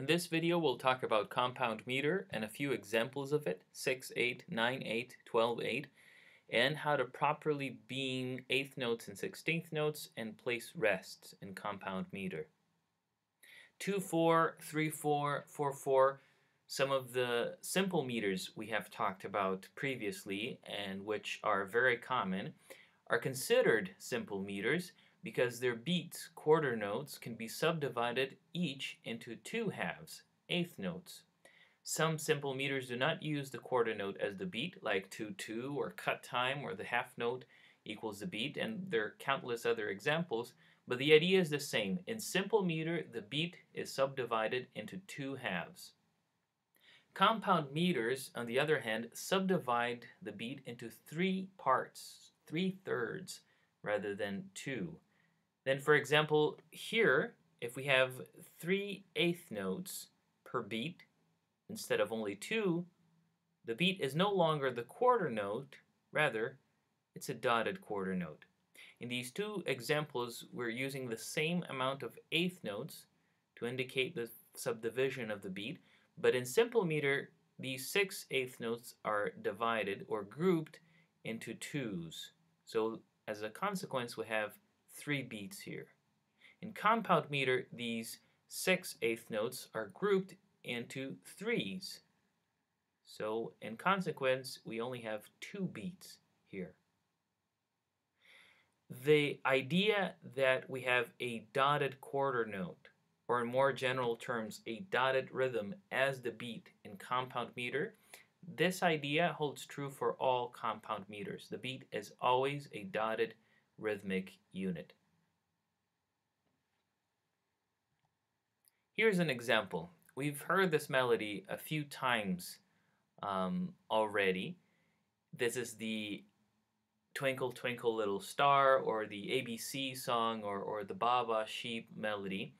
In this video we'll talk about compound meter and a few examples of it, 6-8, 9-8, 12-8, and how to properly beam eighth notes and sixteenth notes and place rests in compound meter. 2-4, 3-4, 4-4, some of the simple meters we have talked about previously and which are very common are considered simple meters because their beats, quarter notes, can be subdivided each into two halves, eighth notes. Some simple meters do not use the quarter note as the beat, like 2-2 or cut time, where the half note equals the beat, and there are countless other examples, but the idea is the same. In simple meter, the beat is subdivided into two halves. Compound meters, on the other hand, subdivide the beat into three parts, three thirds, rather than two. Then, for example, here, if we have three eighth notes per beat instead of only two, the beat is no longer the quarter note, rather, it's a dotted quarter note. In these two examples, we're using the same amount of eighth notes to indicate the subdivision of the beat, but in simple meter, these six eighth notes are divided or grouped into twos. So as a consequence, we have three beats here. In compound meter, these six eighth notes are grouped into threes. So in consequence, we only have two beats here. The idea that we have a dotted quarter note, or in more general terms, a dotted rhythm as the beat in compound meter, this idea holds true for all compound meters. The beat is always a dotted rhythmic unit. Here's an example. We've heard this melody a few times um, already. This is the Twinkle Twinkle Little Star or the ABC song or, or the Baba Sheep melody.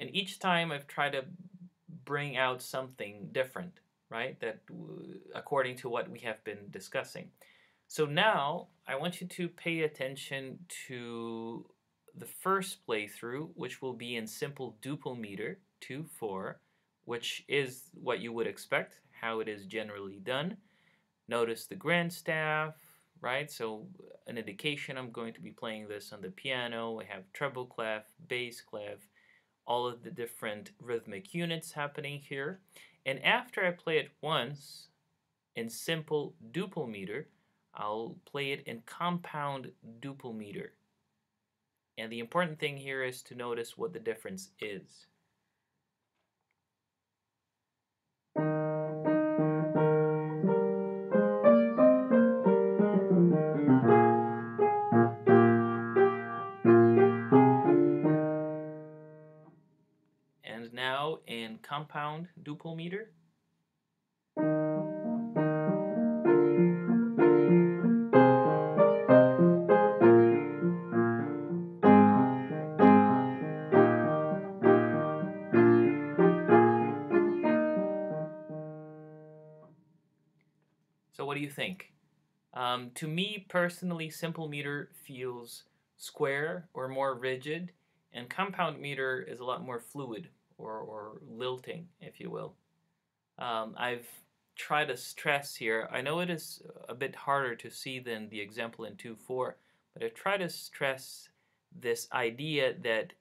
And each time I've tried to bring out something different, right? That according to what we have been discussing. So now I want you to pay attention to the first playthrough, which will be in simple duple meter, 2, 4, which is what you would expect, how it is generally done. Notice the grand staff, right? So an indication I'm going to be playing this on the piano. I have treble clef, bass clef, all of the different rhythmic units happening here. And after I play it once in simple duple meter, I'll play it in compound duple meter. And the important thing here is to notice what the difference is. And now in compound duple meter. Think? Um, to me personally, simple meter feels square or more rigid, and compound meter is a lot more fluid or, or lilting, if you will. Um, I've tried to stress here, I know it is a bit harder to see than the example in 2-4, but I've tried to stress this idea that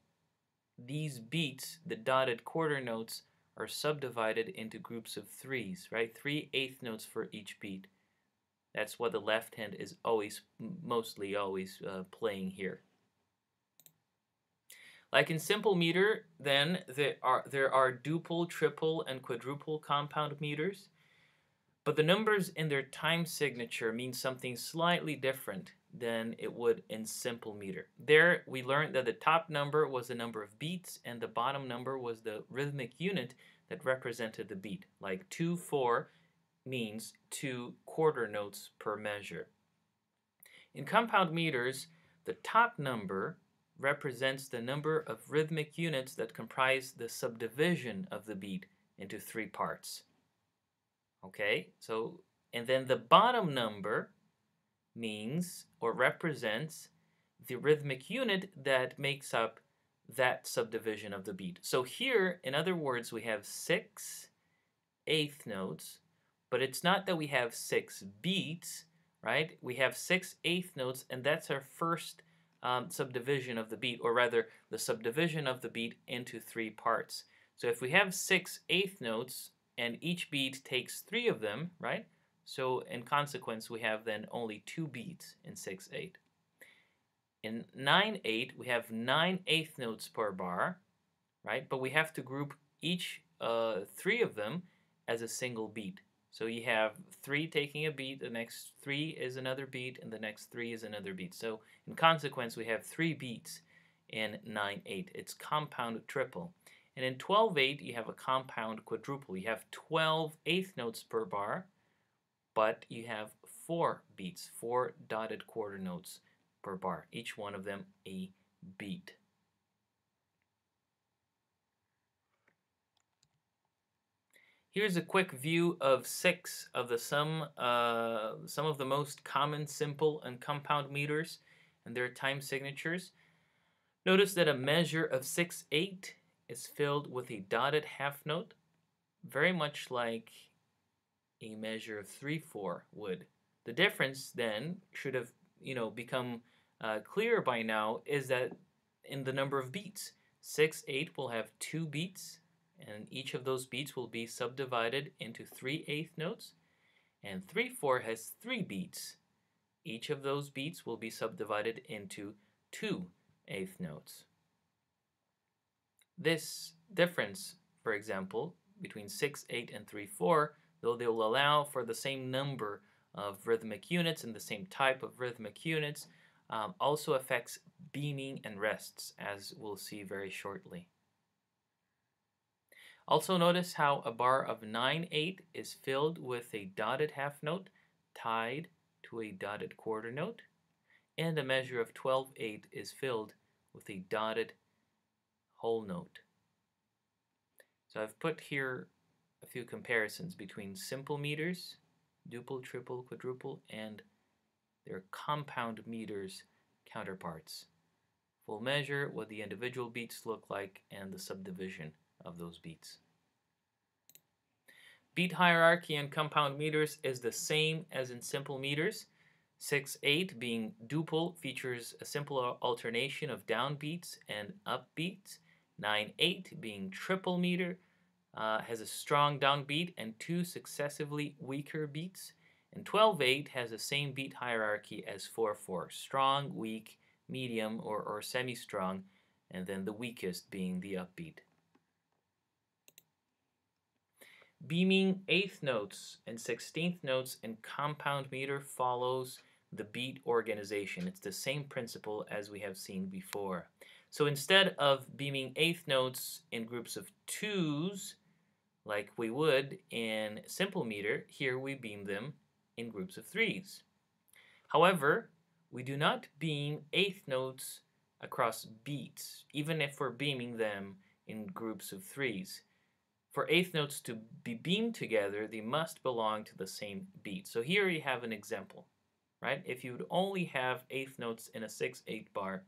these beats, the dotted quarter notes, are subdivided into groups of threes, right? Three eighth notes for each beat. That's what the left hand is always, mostly always uh, playing here. Like in simple meter, then there are there are duple, triple, and quadruple compound meters, but the numbers in their time signature mean something slightly different than it would in simple meter. There we learned that the top number was the number of beats and the bottom number was the rhythmic unit that represented the beat. Like 2 4 means two quarter notes per measure. In compound meters, the top number represents the number of rhythmic units that comprise the subdivision of the beat into three parts. Okay, so, and then the bottom number means or represents the rhythmic unit that makes up that subdivision of the beat. So here, in other words, we have six eighth notes, but it's not that we have six beats, right? We have six eighth notes, and that's our first um, subdivision of the beat, or rather, the subdivision of the beat into three parts. So if we have six eighth notes, and each beat takes three of them, right? So in consequence, we have then only two beats in 6-8. In 9-8, we have nine eighth notes per bar, right? But we have to group each uh, three of them as a single beat. So you have three taking a beat, the next three is another beat, and the next three is another beat. So in consequence, we have three beats in 9-8. It's compound triple. And in 12-8, you have a compound quadruple. You have 12 eighth notes per bar, but you have four beats, four dotted quarter notes per bar, each one of them a beat. Here's a quick view of six of the some, uh, some of the most common simple and compound meters and their time signatures. Notice that a measure of 6-8 is filled with a dotted half note, very much like a measure of 3-4 would. The difference then should have, you know, become uh, clear by now is that in the number of beats. 6-8 will have two beats, and each of those beats will be subdivided into three eighth notes, and 3-4 has three beats. Each of those beats will be subdivided into two eighth notes. This difference, for example, between 6-8 and 3-4 though they will allow for the same number of rhythmic units and the same type of rhythmic units, um, also affects beaming and rests, as we'll see very shortly. Also notice how a bar of 9-8 is filled with a dotted half note tied to a dotted quarter note, and a measure of 12-8 is filled with a dotted whole note. So I've put here a few comparisons between simple meters, duple, triple, quadruple, and their compound meters counterparts. Full measure, what the individual beats look like, and the subdivision of those beats. Beat hierarchy in compound meters is the same as in simple meters. 6-8 being duple features a simple alternation of downbeats and upbeats. 9-8 being triple meter uh, has a strong downbeat and two successively weaker beats. And 12-8 has the same beat hierarchy as 4-4, strong, weak, medium, or, or semi-strong, and then the weakest being the upbeat. Beaming eighth notes and sixteenth notes in compound meter follows the beat organization. It's the same principle as we have seen before. So instead of beaming eighth notes in groups of twos, like we would in simple meter, here we beam them in groups of threes. However, we do not beam eighth notes across beats, even if we're beaming them in groups of threes. For eighth notes to be beamed together, they must belong to the same beat. So here you have an example, right? If you would only have eighth notes in a 6-8 bar,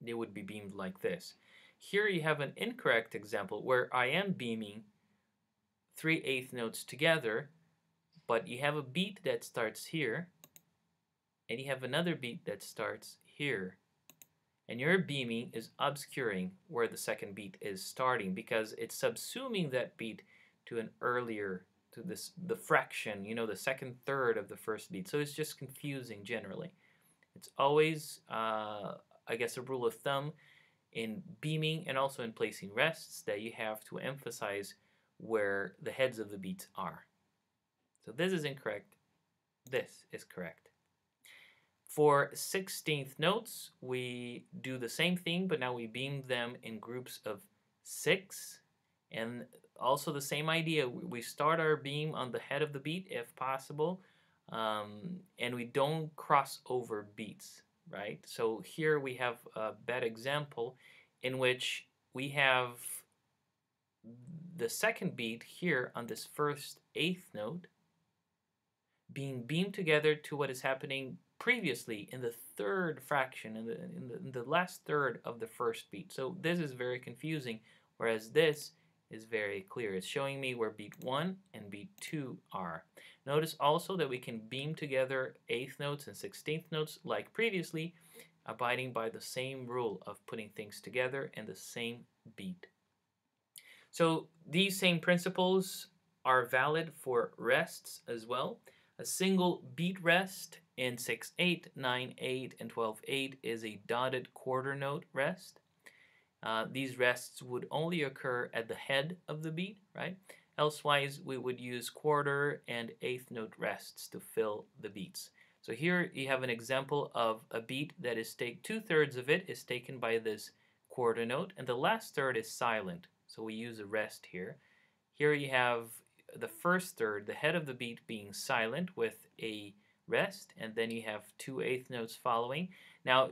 they would be beamed like this. Here you have an incorrect example where I am beaming three eighth notes together, but you have a beat that starts here, and you have another beat that starts here. And your beaming is obscuring where the second beat is starting because it's subsuming that beat to an earlier, to this the fraction, you know, the second third of the first beat. So it's just confusing generally. It's always, uh, I guess, a rule of thumb in beaming and also in placing rests that you have to emphasize where the heads of the beats are. So this is incorrect. This is correct. For 16th notes, we do the same thing, but now we beam them in groups of six. And also the same idea, we start our beam on the head of the beat if possible, um, and we don't cross over beats, right? So here we have a bad example in which we have the second beat here on this first eighth note being beamed together to what is happening previously in the third fraction, in the, in the, in the last third of the first beat. So this is very confusing, whereas this is very clear. It's showing me where beat 1 and beat 2 are. Notice also that we can beam together eighth notes and sixteenth notes like previously, abiding by the same rule of putting things together in the same beat. So these same principles are valid for rests as well. A single beat rest in 6-8, 9-8, and 12-8 is a dotted quarter note rest. Uh, these rests would only occur at the head of the beat, right? Elsewise, we would use quarter and eighth note rests to fill the beats. So here you have an example of a beat that is take two-thirds of it is taken by this quarter note, and the last third is silent. So we use a rest here. Here you have the first third, the head of the beat being silent with a rest, and then you have two eighth notes following. Now,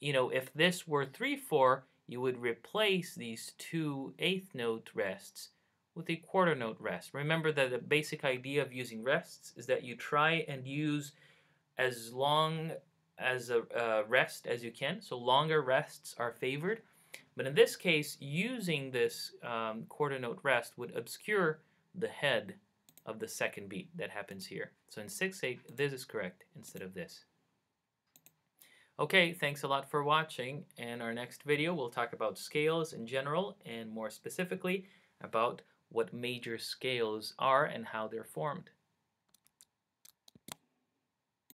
you know, if this were 3-4, you would replace these two eighth note rests with a quarter note rest. Remember that the basic idea of using rests is that you try and use as long as a uh, rest as you can. So longer rests are favored. But in this case, using this um, quarter note rest would obscure the head of the second beat that happens here. So in 6-8, this is correct instead of this. Okay, thanks a lot for watching. In our next video, we'll talk about scales in general and more specifically about what major scales are and how they're formed.